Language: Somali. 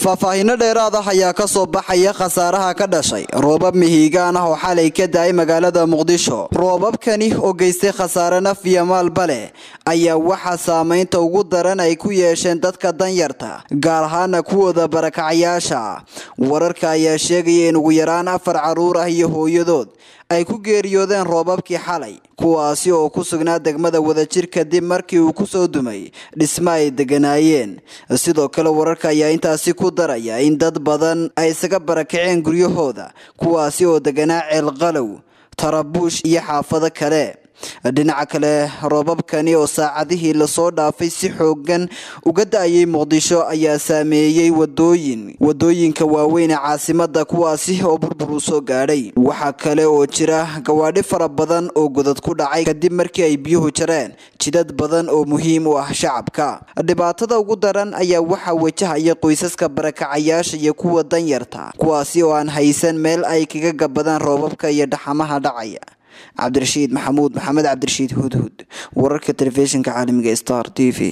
faahfaahinno dheeraad ah ayaa ka soo baxaya khasaaraha ka dhashay. Roobab mihiigaan ah oo xalay ka da'ay magaalada muqdisho. Roobabkani oo geystay khasaare naf iyo maalba leh ayaa waxaa saameynta ugu daran ay ku yeesheen dadka danyarta gaar ahaana kuwooda barakacyaasha. Wararka ayaa sheegaya in ugu yaraan afar carruur ah iyo hooyadood ay ku geeriyoodeen roobabkii xalay kuwaasi oo ku sugnaa degmada wadajir kadib markii uu ku soo dumay dhismo ay deganaayeen. Sidoo kale wararka ayaa intaasi ku daraya in dad badan ay isaga barakaceen guryahooda kuwaasi oo deganaa ceelqalow tarabuush iyo xaafado kale dhinaca kale roobabkani oo saacadihii la soo dhaafay si xoogan uga da'ayay muqdisho ayaa saameeyey wadooyin waddooyinka waaweyn ee caasimada kuwaasi oo burbur u gaadhay waxaa kale oo jira gawaadhi fara badan oo godad ku dhacay kadib markii ay biyuhu jareen. Jidad badan oo muhiim u ah shacabka. Dhibaatada ugu daran ayaa waxaa wajahaya qoysaska barakacayaasha iyo kuwa danyarta kuwaasi oo aan haysan meel ay kaga gabadaan roobabka iyo dhaxamaha dhacaya cabdirashiid maxamuud maxamed cabdirashiid hudhud. Wararka telefishinka caalamiga star t v